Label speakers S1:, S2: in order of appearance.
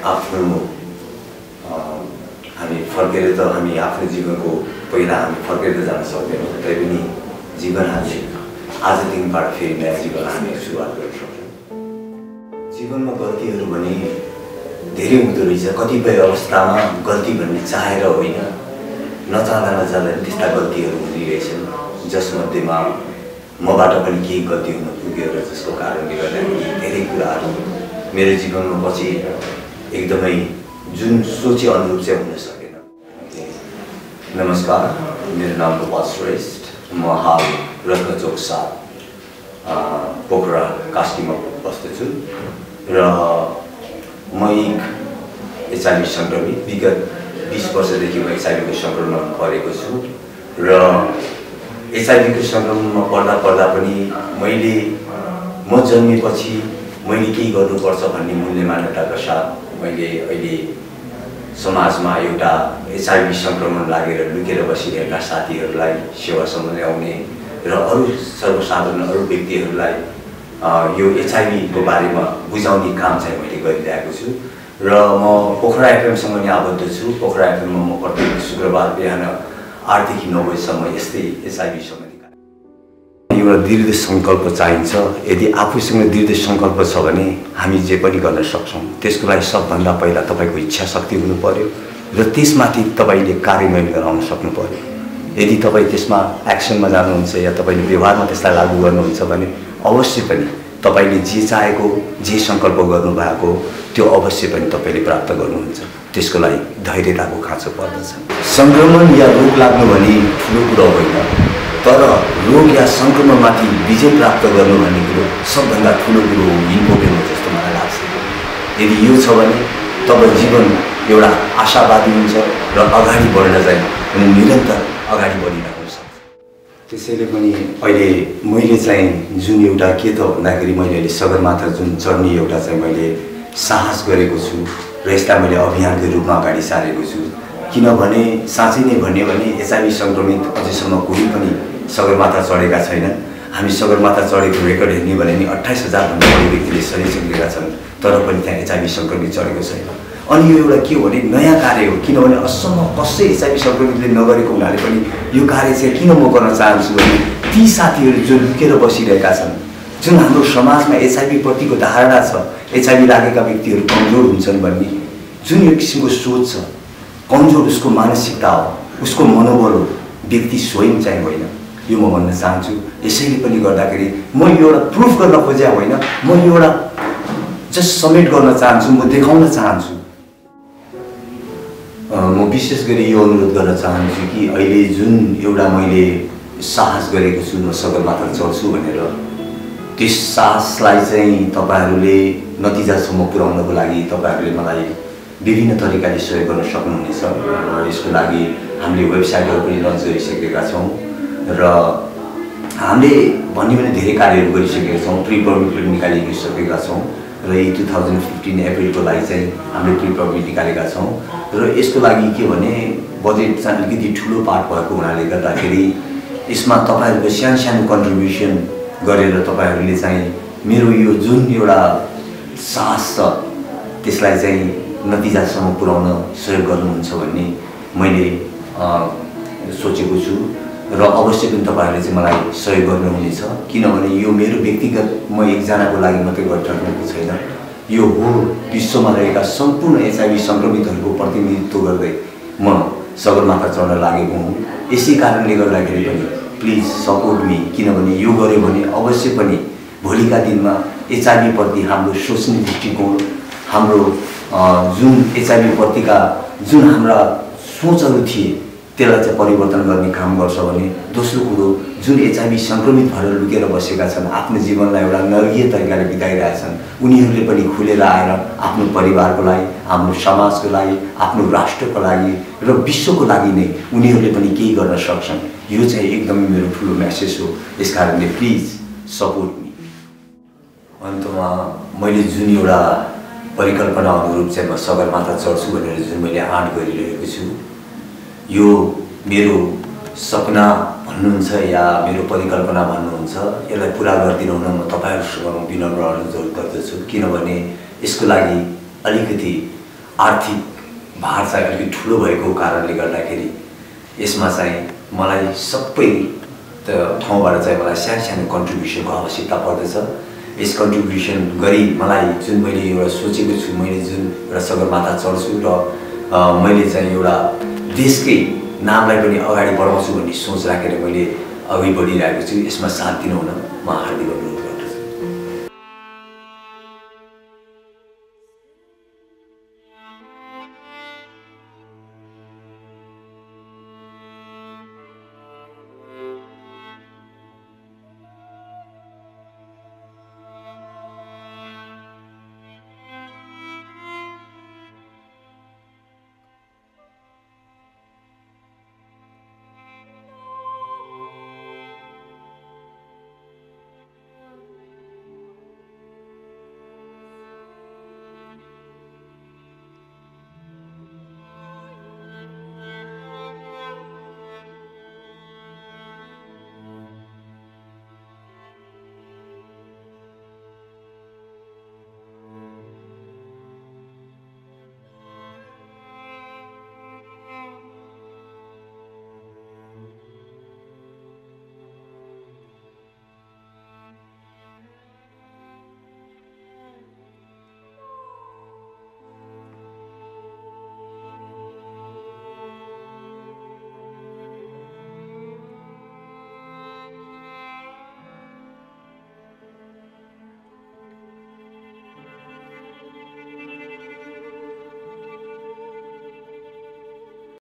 S1: आफ्नो हामी फर्केर त हामी आफ्नो जीवनको पहिला हामी फर्केर त जान सक्दैनौँ तैपनि जीवन हामी आजदेखिबाट फेरि नयाँ जीवन हामी सुरुवात गर्न सक्छौँ। जीवनमा गल्तीहरू भने धेरै हुँदो रहेछ। कतिपय अवस्थामा गल्ती भन्ने चाहेर होइन नचाहँदा नचाहँदा त्यस्ता गल्तीहरू हुने रहेछन् जसमध्येमा मबाट पनि केही गल्ती हुन पुग्यो र जसको कारणले गर्दाखेरि धेरै कुराहरू मेरो जीवनमा पछि एकदमै जुन सोचे अनुरूप चाहिँ हुन सकेन। नमस्कार मेरो नाम गोपाल श्रेष्ठ। म हाल रत्नचोक साथ पोखरा कास्कीमा बस्दछु। र म एक एचआइभी सङ्क्रमित विगत बिस वर्षदेखि म एचआइभीको सङ्क्रमण परेको छु। र एचआइभीको सङ्क्रमणमा पर्दा पर्दा पनि मैले म जन्मेपछि मैले केही गर्नुपर्छ भन्ने मूल्य मान्यताका साथ मैले अहिले समाजमा एउटा एचआइभी सङ्क्रमण लागेर लुकेर बसिरहेका साथीहरूलाई सेवासम्म ल्याउने र अरू सर्वसाधारण अरू व्यक्तिहरूलाई यो एचआइभीको बारेमा बुझाउने काम चाहिँ मैले गरिरहेको छु। र म पोखरा एफएमसँग नै आबद्ध छु। पोखरा एफएममा म प्रत्येक शुक्रबार बिहान आठदेखि नौ बजीसम्म यस्तै सम्बन्धी कार्यक्रम एउटा दृढ सङ्कल्प चाहिन्छ। यदि आफूसँग दृढ सङ्कल्प छ भने हामी जे पनि गर्न सक्छौँ। त्यसको लागि सबभन्दा पहिला तपाईँको इच्छा शक्ति हुनु पर्यो र त्यसमाथि तपाईँले कार्यान्वयन गराउन सक्नु पर्यो यदि तपाईँ त्यसमा एक्सनमा जानुहुन्छ या तपाईँले व्यवहारमा त्यसलाई लागू गर्नुहुन्छ भने अवश्य पनि तपाईँले जे चाहेको जे सङ्कल्प गर्नुभएको त्यो अवश्य पनि तपाईँले प्राप्त गर्नुहुन्छ। त्यसको लागि धैर्यताको खाँचो पर्दछ। सङ्क्रमण या रोग लाग्नु भने ठुलो कुरो होइन। तर रोग या सङ्क्रमणमाथि विजय प्राप्त गर्नु भन्ने कुरो सबभन्दा ठुलो कुरो हो इम्पोर्टेन्ट हो जस्तो मलाई लाग्छ। यदि यो छ भने तब जीवन एउटा आशावादी हुन्छ र अगाडि बढ्न चाहिँ अनि निरन्तर अगाडि बढिरहेको सक्छ त्यसैले पनि अहिले मैले चाहिँ जुन एउटा के त भन्दाखेरि मैले अहिले सगरमाथा जुन चढ्ने एउटा चाहिँ मैले साहस गरेको छु र यसलाई मैले अभियानको रूपमा अगाडि सारेको छु। किनभने साँच्चै नै भन्यो भने एचआइभी सङ्क्रमित अझैसम्म कोही पनि सगरमाथा चढेका छैनन्। हामी सगरमाथा चढेको रेकर्ड हेर्ने भने नि अठाइस हजारभन्दा बढी व्यक्तिले शरीर छन् तर पनि त्यहाँ एचआइभी सङ्क्रमित चढेको छैन। अनि यो एउटा के हो भने नयाँ कार्य हो किनभने असम्म कसै एचआइभी सङ्क्रमितले नगरेको हुनाले पनि यो कार्य चाहिँ किन म गर्न चाहन्छु भने ती साथीहरू जो लुकेर बसिरहेका छन् जुन हाम्रो समाजमा एचआइभी प्रतिको धारणा छ एचआइभी लागेका व्यक्तिहरू कमजोर हुन्छन् भन्ने जुन यो किसिमको सोच छ कमजोर उसको मानसिकता हो उसको मनोबल हो व्यक्ति स्वयं चाहिँ होइन। यो म भन्न चाहन्छु। यसैले पनि गर्दाखेरि म यो एउटा प्रुफ गर्न खोजे होइन। म यो एउटा जस्ट समेट गर्न चाहन्छु म देखाउन चाहन्छु। म विशेष गरी यो अनुरोध गर्न चाहन्छु कि अहिले जुन एउटा मैले साहस गरेको छु म सगरमाथा चढ्छु भनेर त्यस साहसलाई चाहिँ तपाईँहरूले नतिजासम्म पुर्याउनको लागि तपाईँहरूले मलाई विभिन्न तरिकाले सहयोग गर्न सक्नुहुनेछ। र यसको लागि हामीले वेबसाइटहरू पनि लन्च गरिसकेका छौँ। र हामीले भन्यो भने धेरै कार्यहरू गरिसकेका छौँ प्रि पनि निकालिसकेका छौँ र यी टु थाउजन्ड फिफ्टिन एप्रिलको लागि चाहिँ हामीले प्रि पर्मिट निकालेका छौँ र यसको लागि के भने बजेट चाहिँ अलिकति ठुलो पार्ट भएको हुनाले गर्दाखेरि यसमा तपाईँहरूको सानो सानो कन्ट्रिब्युसन गरेर तपाईँहरूले चाहिँ मेरो यो जुन एउटा साहस छ त्यसलाई चाहिँ नतिजासम्म पुर्याउन सहयोग गर्नुहुन्छ भन्ने मैले सोचेको छु। र अवश्य पनि तपाईँहरूले चाहिँ मलाई सहयोग गर्नुहुनेछ। किनभने यो मेरो व्यक्तिगत म एकजनाको लागि मात्रै गरिराखेको छैन। यो हो विश्वमा रहेका सम्पूर्ण एचआइभी सङ्क्रमितहरूको प्रतिनिधित्व गर्दै म सगरमाथा चढ्न लागेको हुँ। यसै कारणले गर्दाखेरि पनि प्लिज सपोर्ट मी। किनभने यो गऱ्यो भने अवश्य पनि भोलिका दिनमा एचआइभीप्रति हाम्रो सोच्ने दृष्टिकोण हाम्रो जुन एचआइभी प्रतिका जुन हाम्रा सोचहरू थिए त्यसलाई चाहिँ परिवर्तन गर्ने काम गर्छ भने दोस्रो कुरो जुन एचआइभी सङ्क्रमित भएर लुकेर बसेका छन् आफ्नो जीवनलाई एउटा नर्गीय तरिकाले बिताइरहेछन् उनीहरूले पनि खुलेर आएर आफ्नो परिवारको लागि आफ्नो समाजको लागि आफ्नो राष्ट्रको लागि र विश्वको लागि नै उनीहरूले पनि केही गर्न सक्छन्। यो चाहिँ एकदमै मेरो ठुलो म्यासेज हो। यस कारणले प्लिज सपोर्ट मी। अन्तमा मैले जुन एउटा परिकल्पना अनुरूप चाहिँ म सगरमाथा चढ्छु भनेर जुन मैले आँट गरिरहेको छु यो मेरो सपना भन्नुहुन्छ या मेरो परिकल्पना भन्नुहुन्छ यसलाई पुरा गरिदिनु हुन म तपाईँहरूसँग विनम्र अनुरोध गर्दछु। किनभने यसको लागि अलिकति आर्थिक भार चाहिँ अलिकति ठुलो भएको कारणले गर्दाखेरि यसमा चाहिँ मलाई सबै ठाउँबाट चाहिँ मलाई सानो सानो कन्ट्रिब्युसनको आवश्यकता पर्दछ। यस कन्ट्रिब्युसन गरी मलाई जुन मैले एउटा सोचेको छु मैले जुन एउटा सगरमाथा चढ्छु र मैले चाहिँ एउटा देशकै नामलाई पनि अगाडि बढाउँछु भन्ने सोच राखेर मैले अघि बढिरहेको छु। यसमा साथ दिनुहुन म हार्दिक अनुरोध गर्छु।